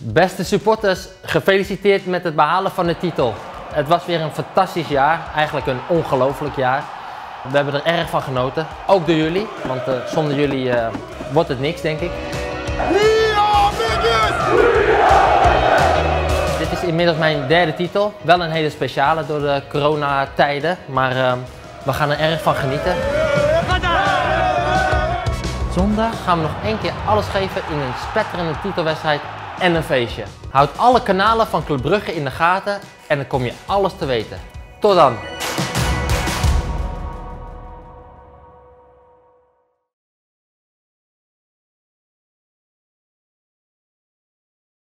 Beste supporters, gefeliciteerd met het behalen van de titel. Het was weer een fantastisch jaar, eigenlijk een ongelooflijk jaar. We hebben er erg van genoten, ook door jullie, want uh, zonder jullie uh, wordt het niks denk ik. Dit is inmiddels mijn derde titel, wel een hele speciale door de coronatijden, maar uh, we gaan er erg van genieten. Zondag gaan we nog één keer alles geven in een spetterende titelwedstrijd en een feestje. Houd alle kanalen van Club Brugge in de gaten en dan kom je alles te weten. Tot dan!